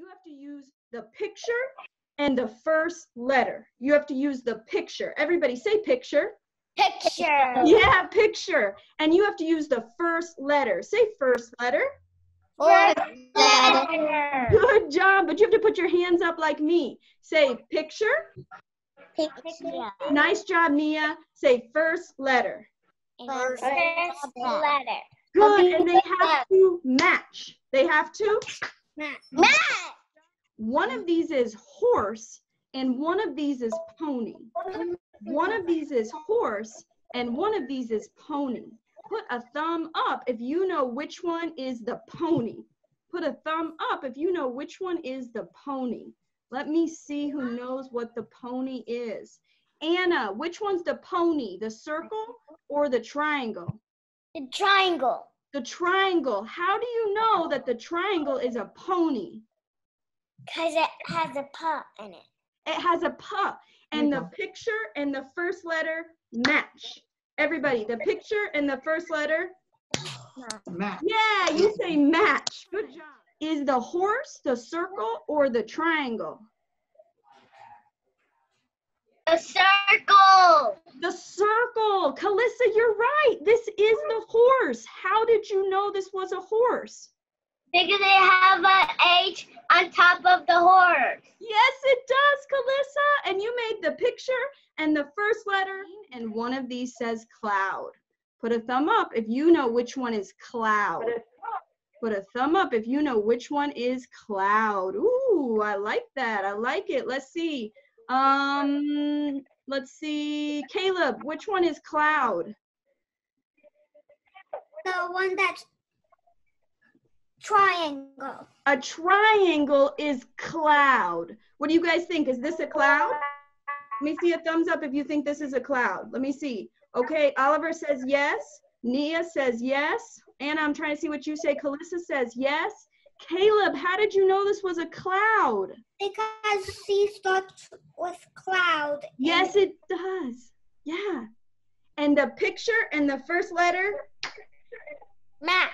You have to use the picture and the first letter. You have to use the picture. Everybody say picture. Picture. Yeah, picture. And you have to use the first letter. Say first letter. First letter. Good job. But you have to put your hands up like me. Say picture. Picture. Nice job, Nia. Say first letter. First letter. Good. And they have to match. They have to. Matt. One of these is horse and one of these is pony. One of these is horse and one of these is pony. Put a thumb up if you know which one is the pony. Put a thumb up if you know which one is the pony. Let me see who knows what the pony is. Anna, which one's the pony? The circle or the triangle? The triangle. The triangle. How do you know that the triangle is a pony? Because it has a paw in it. It has a pup. And the picture and the first letter match. Everybody, the picture and the first letter. Matt. Yeah, you say match. Good job. Is the horse the circle or the triangle? The circle. The circle. Calissa, you're right. This is the horse. How did you know this was a horse? Because they have an H on top of the horse. Yes, it does, Calissa. And you made the picture and the first letter, and one of these says cloud. Put a thumb up if you know which one is cloud. Put a thumb up if you know which one is cloud. Ooh, I like that. I like it. Let's see. Um, let's see. Caleb, which one is cloud? The one that's triangle. A triangle is cloud. What do you guys think? Is this a cloud? Let me see a thumbs up if you think this is a cloud. Let me see. Okay, Oliver says yes. Nia says yes. Anna, I'm trying to see what you say. Calissa says yes. Caleb, how did you know this was a cloud? Because C starts with cloud. Yes, it does. Yeah. And the picture and the first letter? Matt.